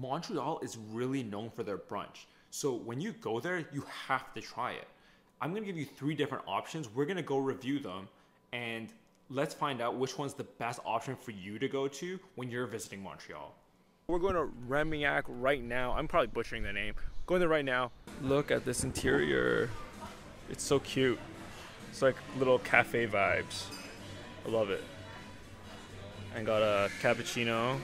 Montreal is really known for their brunch. So when you go there, you have to try it. I'm gonna give you three different options. We're gonna go review them and let's find out which one's the best option for you to go to when you're visiting Montreal. We're going to Remiac right now. I'm probably butchering the name. Going there right now. Look at this interior. It's so cute. It's like little cafe vibes. I love it. And got a cappuccino.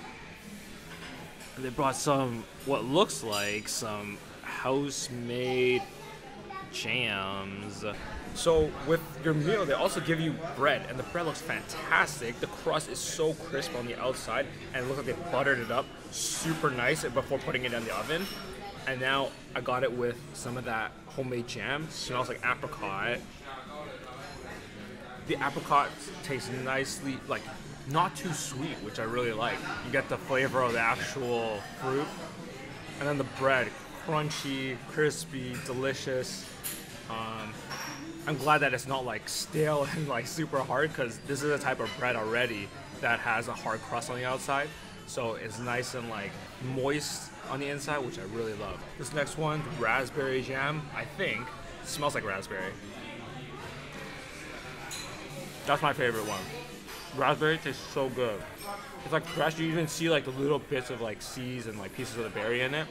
They brought some what looks like some house-made jams. So with your meal, they also give you bread, and the bread looks fantastic. The crust is so crisp on the outside, and it looks like they buttered it up super nice before putting it in the oven. And now I got it with some of that homemade jam. Smells like apricot. The apricot tastes nicely, like not too sweet, which I really like. You get the flavor of the actual fruit, and then the bread, crunchy, crispy, delicious. Um, I'm glad that it's not like stale and like super hard because this is a type of bread already that has a hard crust on the outside. So it's nice and like moist on the inside, which I really love. This next one, raspberry jam, I think smells like raspberry. That's my favorite one. Raspberry tastes so good. It's like fresh. You even see like the little bits of like seeds and like pieces of the berry in it.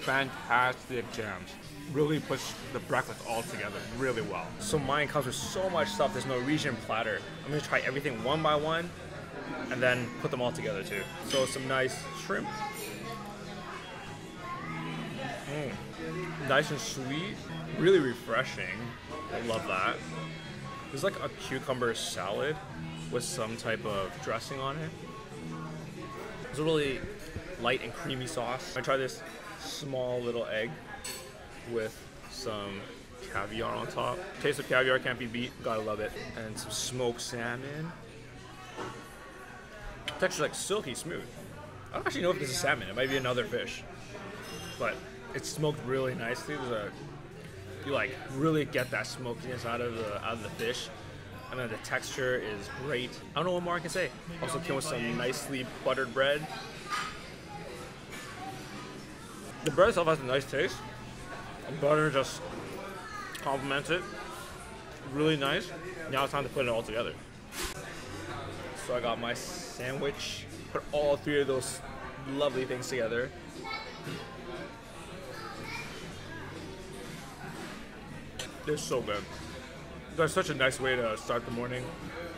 Fantastic jams really puts the breakfast all together really well. So mine comes with so much stuff. There's Norwegian platter. I'm gonna try everything one by one and then put them all together too. So some nice shrimp. Mm. Nice and sweet, really refreshing. I love that. There's like a cucumber salad with some type of dressing on it. It's a really light and creamy sauce. I try this small little egg with some caviar on top. Taste of caviar can't be beat. Gotta love it. And some smoked salmon. Texture like silky smooth. I don't actually know if this is salmon. It might be another fish, but it's smoked really nicely. There's a you like really get that smokiness out of the out of the fish, and then the texture is great. I don't know what more I can say. Also came with some nicely buttered bread. The bread itself has a nice taste The butter just complements it. Really nice. Now it's time to put it all together. So I got my sandwich, put all three of those lovely things together. They're so good. That's such a nice way to start the morning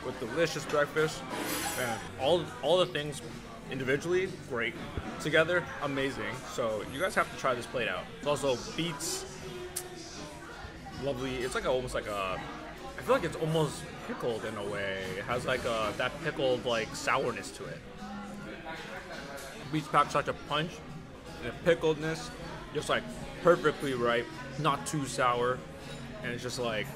with delicious breakfast. And all all the things individually, great. Together, amazing. So you guys have to try this plate out. It's also beets, lovely. It's like a, almost like a. I feel like it's almost pickled in a way. It has like a that pickled like sourness to it. Beets pack such a punch and a pickledness, just like perfectly ripe, not too sour, and it's just like,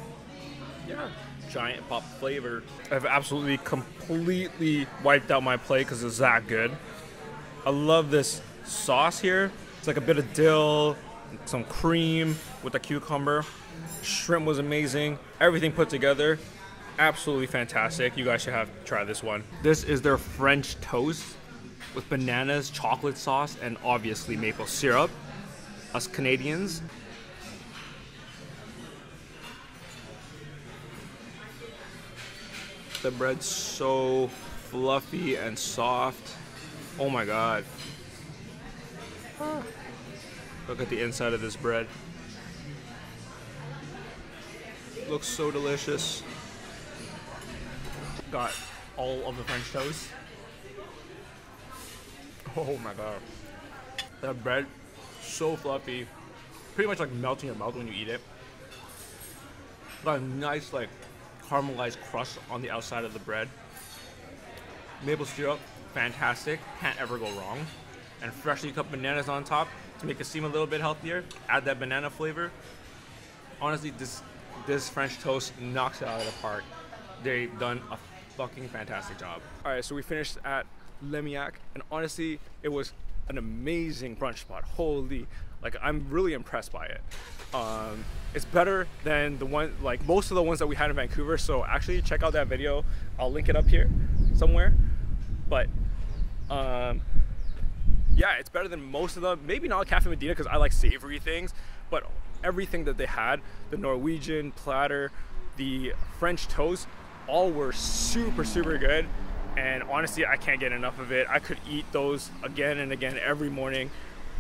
yeah, giant pop flavor. I've absolutely completely wiped out my plate because it's that good. I love this sauce here. It's like a bit of dill, some cream with a cucumber. Shrimp was amazing. Everything put together, absolutely fantastic. You guys should have try this one. This is their French toast with bananas, chocolate sauce, and obviously maple syrup. Us Canadians, The bread's so fluffy and soft. Oh my god. Look at the inside of this bread. Looks so delicious. Got all of the French toast. Oh my god. That bread, so fluffy. Pretty much like melting your mouth when you eat it. Got a nice like caramelized crust on the outside of the bread. Maple syrup, fantastic, can't ever go wrong. And freshly cut bananas on top to make it seem a little bit healthier. Add that banana flavor. Honestly, this this French toast knocks it out of the park. They've done a fucking fantastic job. All right, so we finished at Lemeac, and honestly, it was an amazing brunch spot. Holy, like I'm really impressed by it. Um, it's better than the one like most of the ones that we had in Vancouver. So actually check out that video. I'll link it up here somewhere. But um, yeah, it's better than most of them. Maybe not Cafe Medina because I like savory things, but everything that they had, the Norwegian platter, the French toast, all were super, super good. And honestly, I can't get enough of it. I could eat those again and again every morning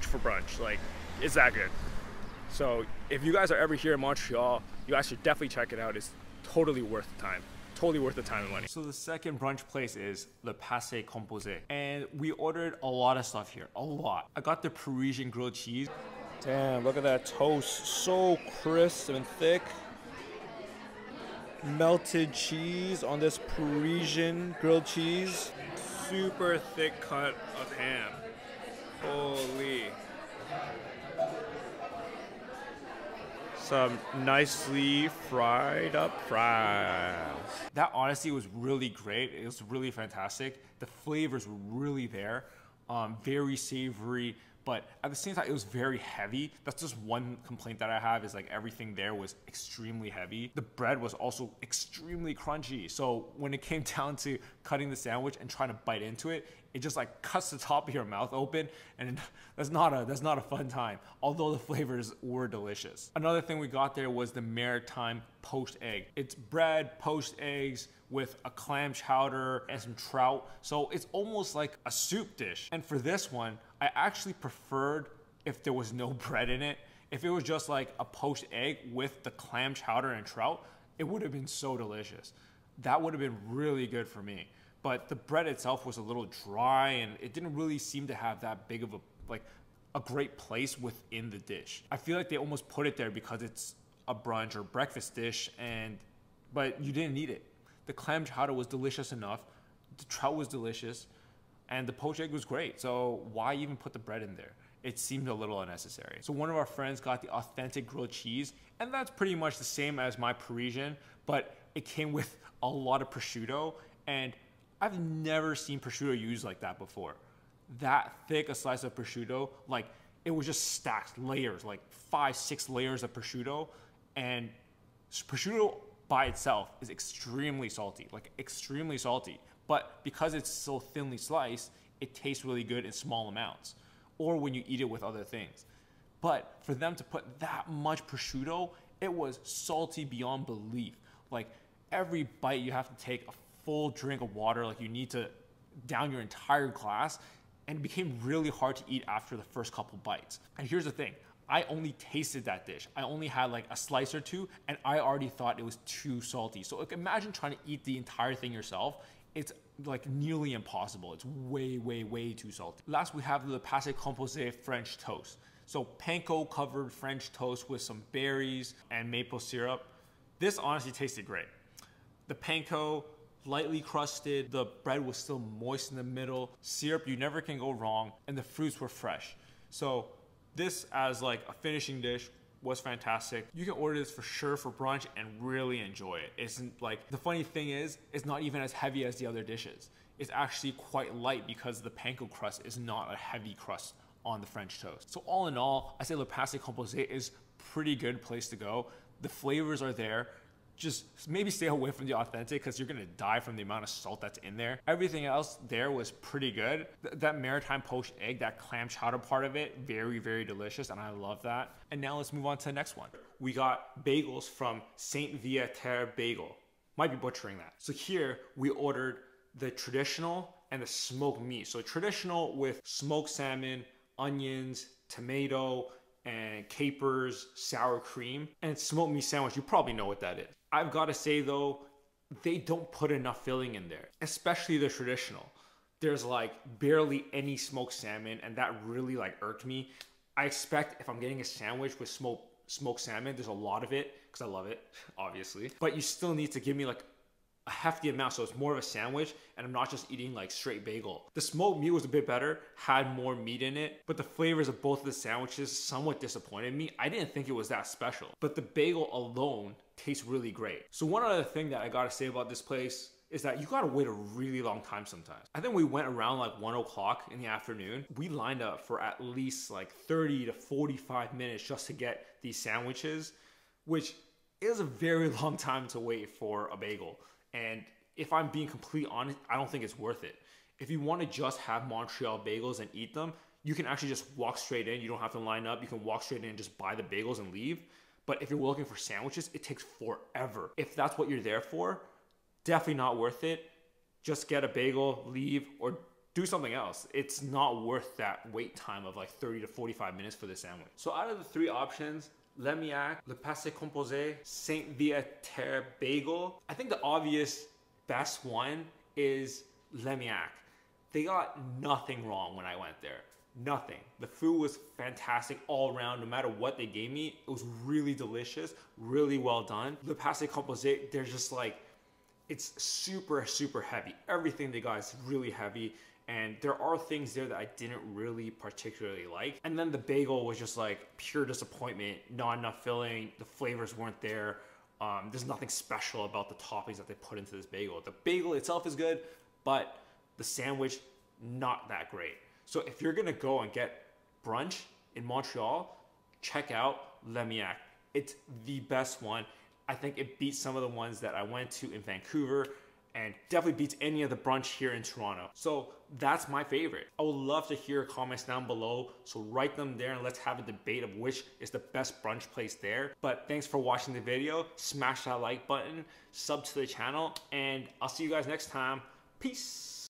for brunch. Like, it's that good. So if you guys are ever here in Montreal, you guys should definitely check it out. It's totally worth the time. Totally worth the time and money. So the second brunch place is Le Passé Composé. And we ordered a lot of stuff here, a lot. I got the Parisian grilled cheese. Damn, look at that toast. So crisp and thick. Melted cheese on this Parisian grilled cheese. Super thick cut of ham. Holy. Some nicely fried up fries. That honestly was really great. It was really fantastic. The flavors were really there. Um, very savory, but at the same time, it was very heavy. That's just one complaint that I have is like everything there was extremely heavy. The bread was also extremely crunchy. So when it came down to cutting the sandwich and trying to bite into it, it just like cuts the top of your mouth open and that's not a that's not a fun time although the flavors were delicious another thing we got there was the maritime poached egg it's bread poached eggs with a clam chowder and some trout so it's almost like a soup dish and for this one i actually preferred if there was no bread in it. If it was just like a poached egg with the clam chowder and trout it would have been so delicious. That would have been really good for me. But the bread itself was a little dry and it didn't really seem to have that big of a like a great place within the dish. I feel like they almost put it there because it's a brunch or breakfast dish and but you didn't need it. The clam chowder was delicious enough, the trout was delicious, and the poached egg was great. So why even put the bread in there? It seemed a little unnecessary. So one of our friends got the authentic grilled cheese, and that's pretty much the same as my Parisian, but it came with a lot of prosciutto and I've never seen prosciutto used like that before. That thick a slice of prosciutto, like it was just stacked layers, like five, six layers of prosciutto. And prosciutto by itself is extremely salty, like extremely salty. But because it's so thinly sliced, it tastes really good in small amounts or when you eat it with other things. But for them to put that much prosciutto, it was salty beyond belief. Like every bite you have to take a full drink of water, like you need to down your entire glass, and it became really hard to eat after the first couple bites. And here's the thing I only tasted that dish. I only had like a slice or two, and I already thought it was too salty. So like, imagine trying to eat the entire thing yourself. It's like nearly impossible. It's way, way, way too salty. Last, we have the Passé Composé French toast. So panko covered French toast with some berries and maple syrup. This honestly tasted great. The panko lightly crusted. The bread was still moist in the middle. Syrup, you never can go wrong. And the fruits were fresh. So this as like a finishing dish was fantastic. You can order this for sure for brunch and really enjoy it. It's like the funny thing is, it's not even as heavy as the other dishes. It's actually quite light because the panko crust is not a heavy crust on the French toast. So all in all, I say Le Passé Composé is pretty good place to go. The flavors are there just maybe stay away from the authentic because you're gonna die from the amount of salt that's in there. Everything else there was pretty good. Th- that maritime poached egg, that clam chowder part of it, very, very delicious, and I love that. And now let's move on to the next one. We got bagels from Saint Viateur Bagel. Might be butchering that. So here we ordered the traditional and the smoked meat. So traditional with smoked salmon, onions, tomato, and capers, sour cream, and smoked meat sandwich. You probably know what that is. I've got to say though, they don't put enough filling in there, especially the traditional. There's like barely any smoked salmon, and that really like irked me. I expect if I'm getting a sandwich with smoked smoked salmon, there's a lot of it because I love it, obviously. But you still need to give me like a hefty amount, so it's more of a sandwich, and I'm not just eating like straight bagel. The smoked meat was a bit better, had more meat in it, but the flavors of both of the sandwiches somewhat disappointed me. I didn't think it was that special, but the bagel alone tastes really great. So one other thing that I gotta say about this place is that you gotta wait a really long time sometimes. I think we went around like one o'clock in the afternoon. We lined up for at least like 30 to 45 minutes just to get these sandwiches, which is a very long time to wait for a bagel. And if I'm being completely honest, I don't think it's worth it. If you want to just have Montreal bagels and eat them, you can actually just walk straight in. You don't have to line up. You can walk straight in and just buy the bagels and leave. But if you're looking for sandwiches, it takes forever. If that's what you're there for, definitely not worth it. Just get a bagel, leave, or do something else. It's not worth that wait time of like 30 to 45 minutes for the sandwich. So out of the three options, Lemeac, Le Passé Composé, Saint Viateur Bagel, I think the obvious best one is Lemeac. They got nothing wrong when I went there. Nothing. The food was fantastic all around. No matter what they gave me, it was really delicious, really well done. Le Passé Composé, they're just like, it's super, super heavy. Everything they got is really heavy. And there are things there that I didn't really particularly like. And then the bagel was just like pure disappointment, not enough filling, the flavors weren't there. Um, there's nothing special about the toppings that they put into this bagel. The bagel itself is good, but the sandwich, not that great. So if you're gonna go and get brunch in Montreal, check out Lemeac. It's the best one. I think it beats some of the ones that I went to in Vancouver and definitely beats any of the brunch here in Toronto. So that's my favorite. I would love to hear comments down below. So write them there and let's have a debate of which is the best brunch place there. But thanks for watching the video. Smash that like button, sub to the channel, and I'll see you guys next time. Peace.